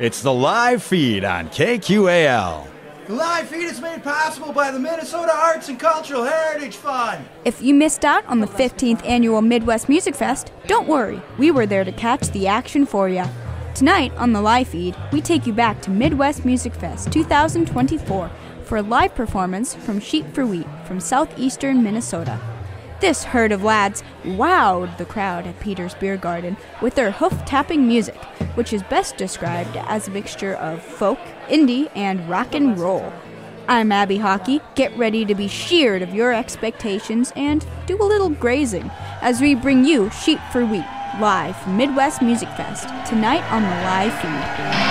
It's the live feed on KQAL. The live feed is made possible by the Minnesota Arts and Cultural Heritage Fund. If you missed out on the 15th annual Midwest Music Fest, don't worry, we were there to catch the action for you. Tonight on the live feed, we take you back to Midwest Music Fest 2024 for a live performance from Sheep for Wheat from southeastern Minnesota. This herd of lads wowed the crowd at Peter's Biergarten with their hoof tapping music, which is best described as a mixture of folk, indie, and rock and roll. I'm Abby Hawkey. Get ready to be sheared of your expectations and do a little grazing as we bring you Sheep for Wheat live from Midwest Music Fest tonight on the live feed.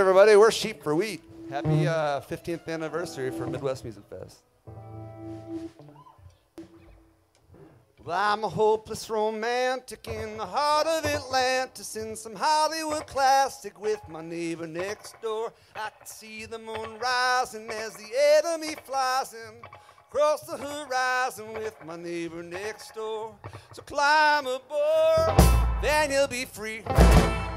Everybody. We're Sheep for Wheat. Happy uh, 15th anniversary for Midwest Music Fest. Well, I'm a hopeless romantic in the heart of Atlantis in some Hollywood classic with my neighbor next door. I can see the moon rising as the enemy flies in across the horizon with my neighbor next door. So climb aboard, then you'll be free.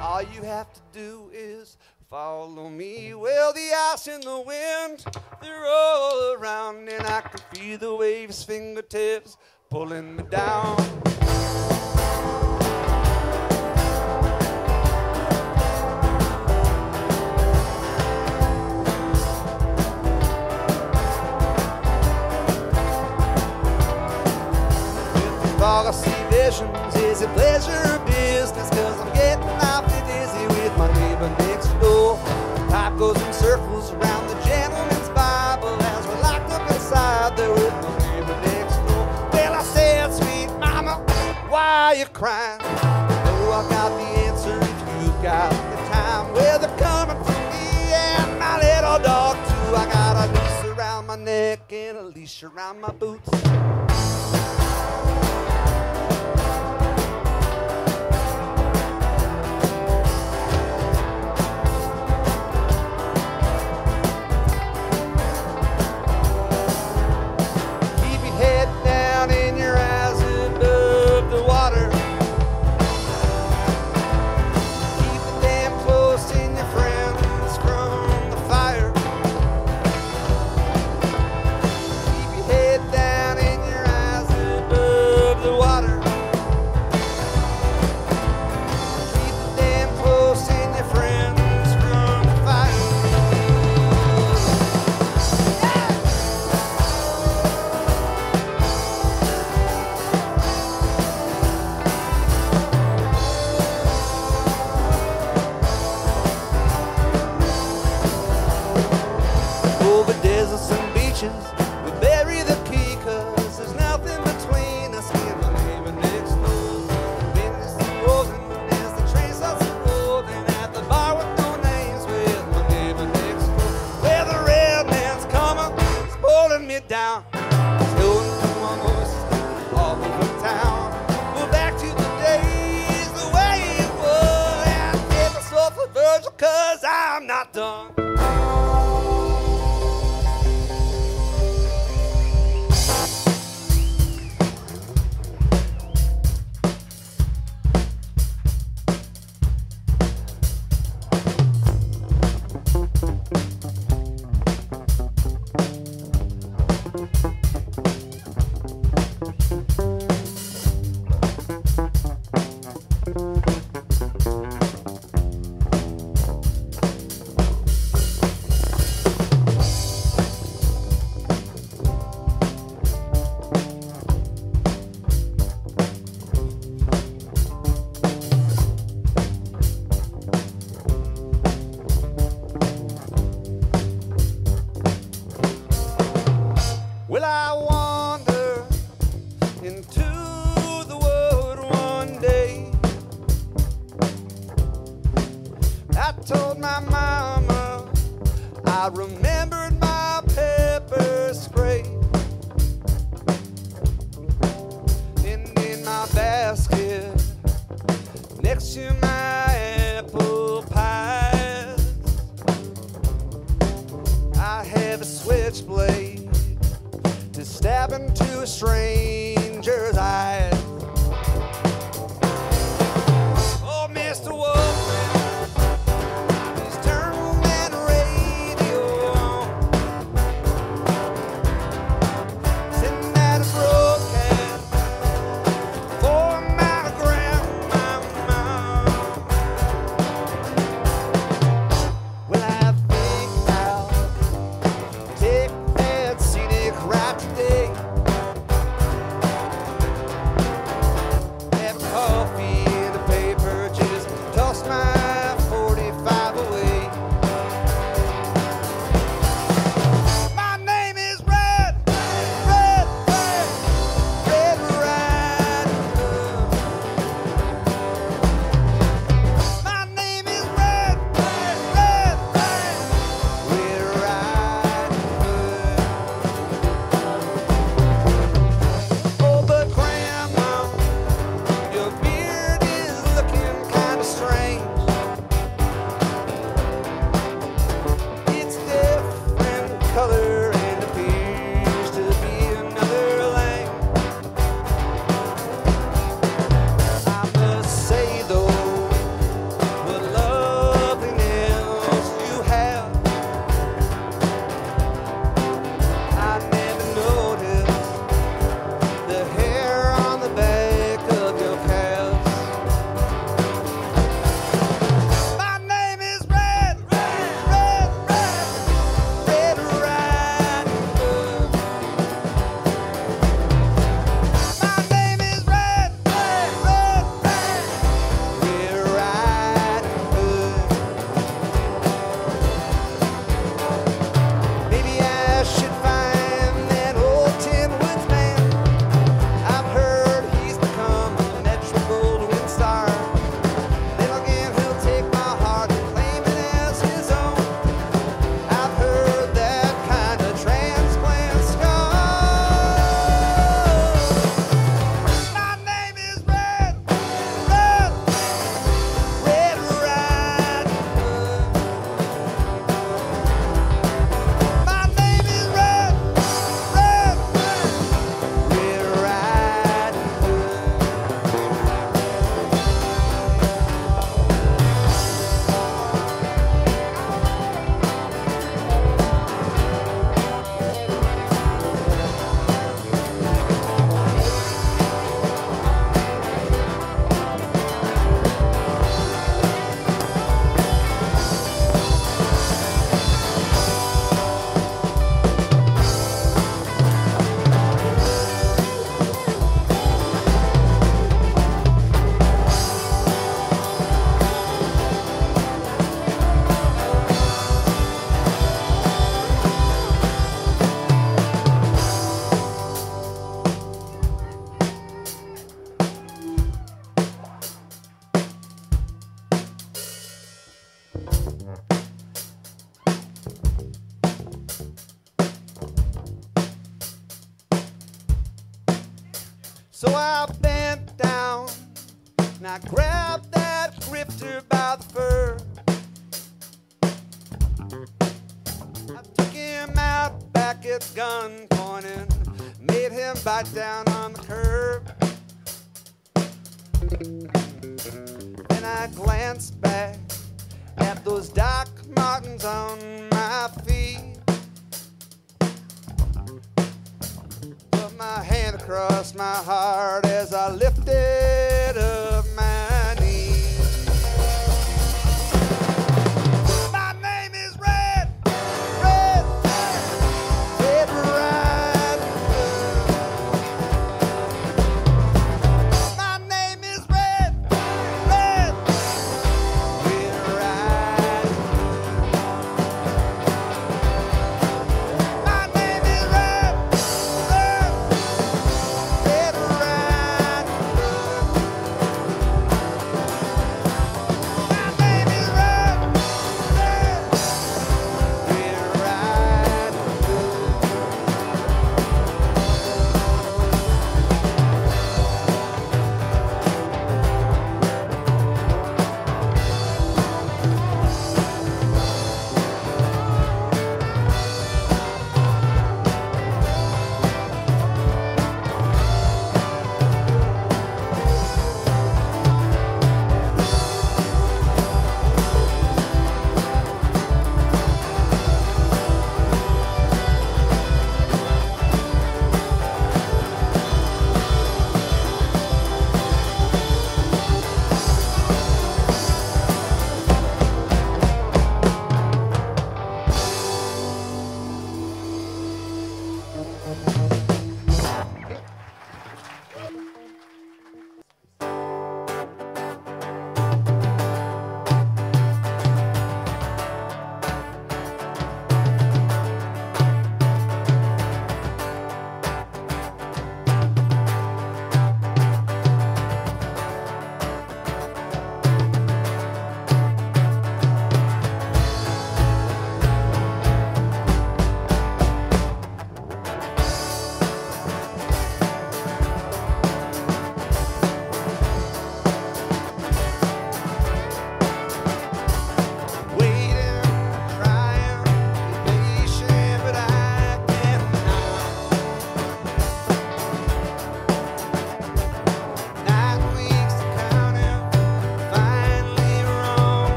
All you have to do is follow me. Well, the ice and the wind, they're all around, and I can feel the waves' fingertips pulling me down. Is a pleasure why you crying? Oh, I got the answer if you got the time. Well, they're coming for me and my little dog too. I got a noose around my neck and a leash around my boots. Tchau. To stab a So I bent down and I grabbed that grifter by the fur. I took him out back at gun pointing, made him bite down on the curb. Then I glanced back at those Doc Martens on my feet. My hand across my heart as I lifted up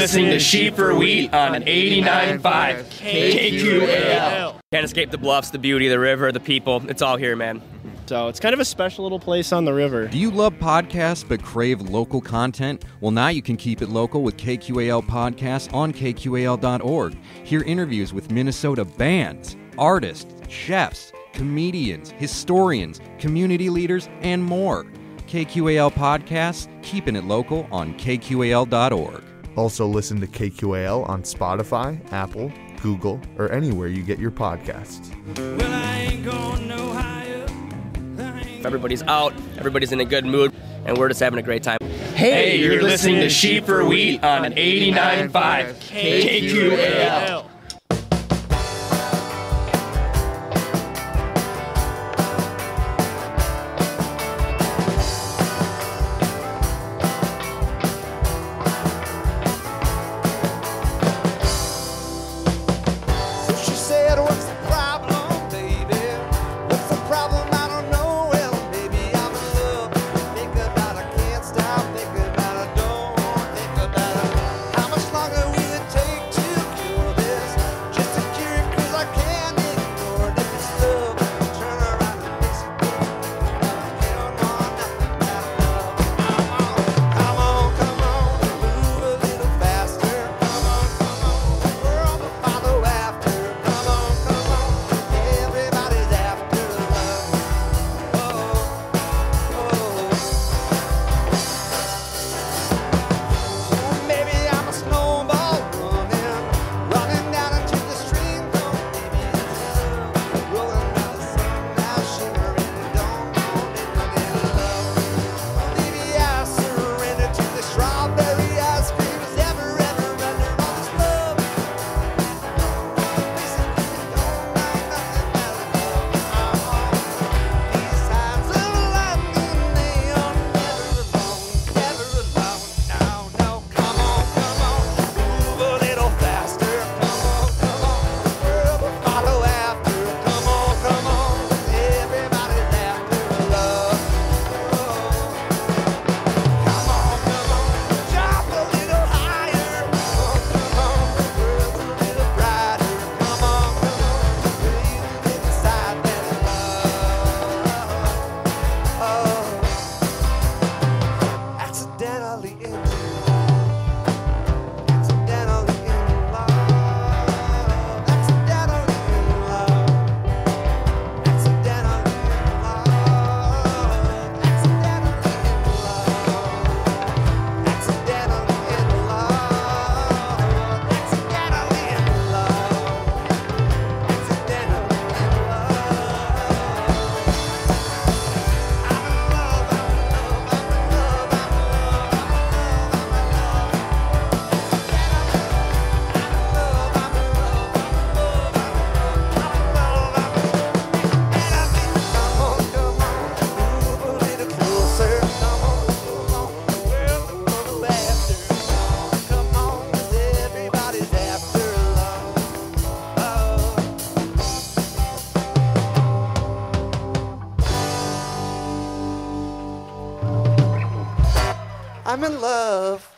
listening to Sheep for Wheat on 89.5 KQAL. Can't escape the bluffs, the beauty, the river, the people. It's all here, man. So it's kind of a special little place on the river. Do you love podcasts but crave local content? Well, now you can keep it local with KQAL Podcasts on KQAL.org. Hear interviews with Minnesota bands, artists, chefs, comedians, historians, community leaders, and more. KQAL Podcasts, keeping it local on KQAL.org. Also, listen to KQAL on Spotify, Apple, Google, or anywhere you get your podcasts. Well, no everybody's out, everybody's in a good mood, and we're just having a great time. Hey, you're listening to Sheep for Wheat on 89.5 KQAL. I'm in love.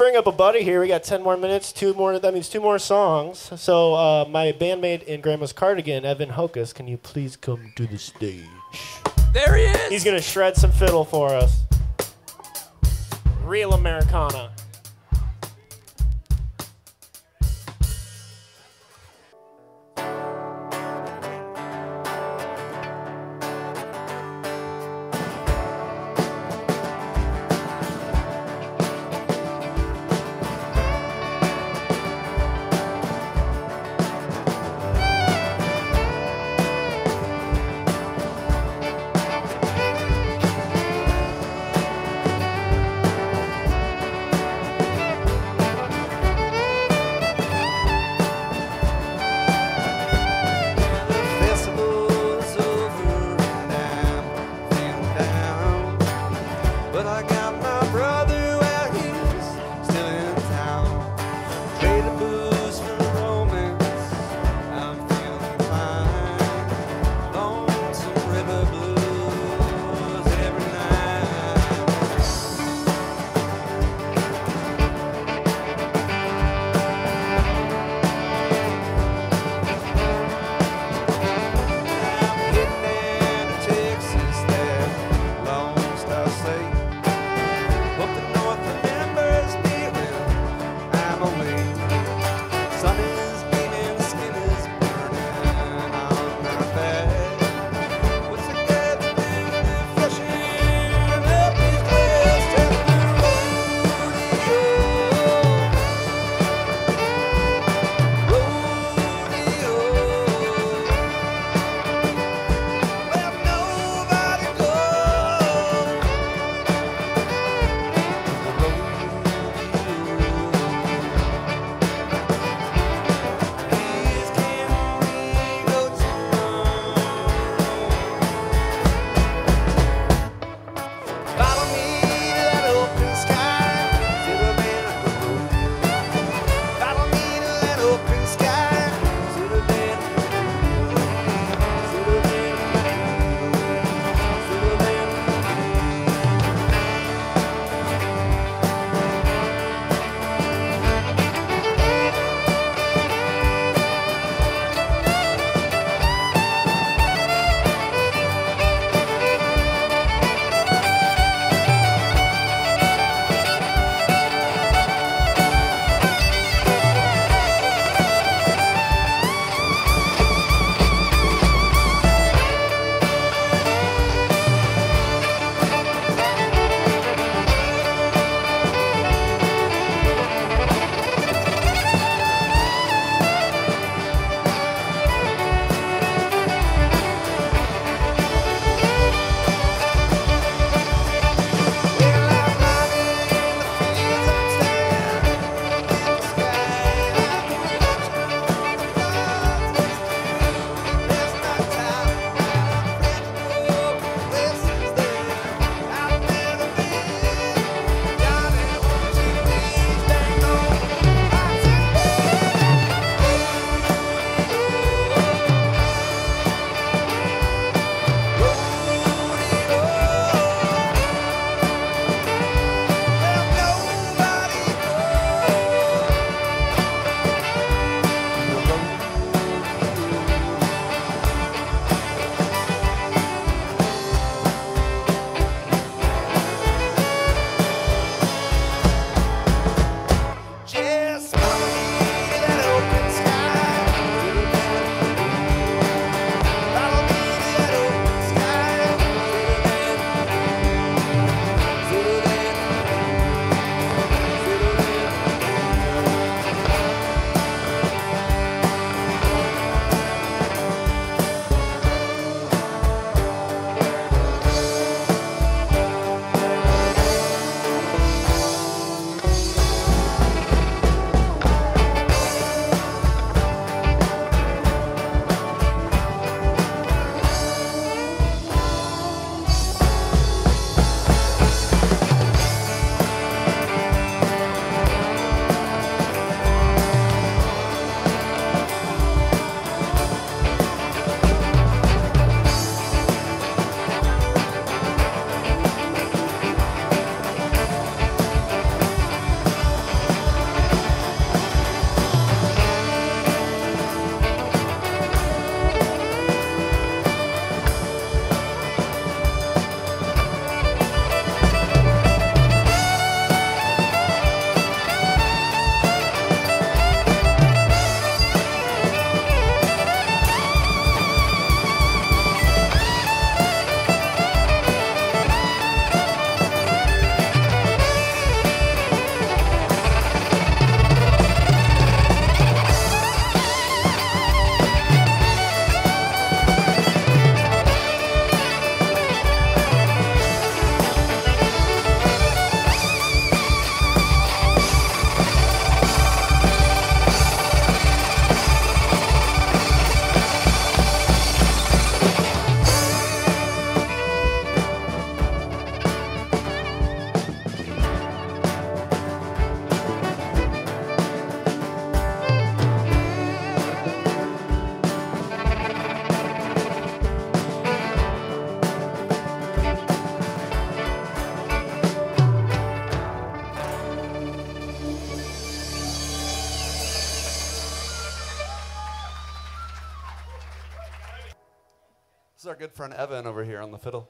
bring up a buddy here. We got 10 more minutes, two more, that means two more songs. So, uh, my bandmate in Grandma's Cardigan, Evan Hocus, can you please come to the stage? There he is! He's gonna shred some fiddle for us. Real Americana. On the fiddle.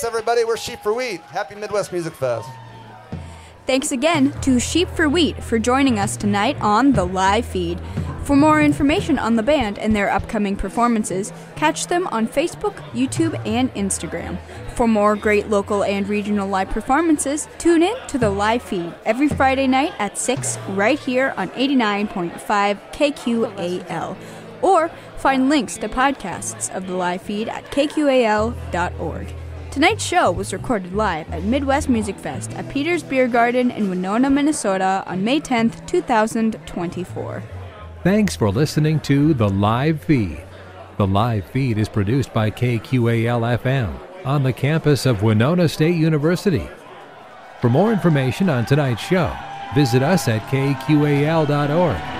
Thanks, everybody. We're Sheep for Wheat. Happy Midwest Music Fest. Thanks again to Sheep for Wheat for joining us tonight on the live feed. For more information on the band and their upcoming performances, catch them on Facebook, YouTube, and Instagram. For more great local and regional live performances, tune in to the live feed every Friday night at 6 right here on 89.5 KQAL. Or find links to podcasts of the live feed at kqal.org. Tonight's show was recorded live at Midwest Music Fest at Peter's Biergarten in Winona, Minnesota on May 10th, 2024. Thanks for listening to The Live Feed. The Live Feed is produced by KQAL FM on the campus of Winona State University. For more information on tonight's show, visit us at kqal.org.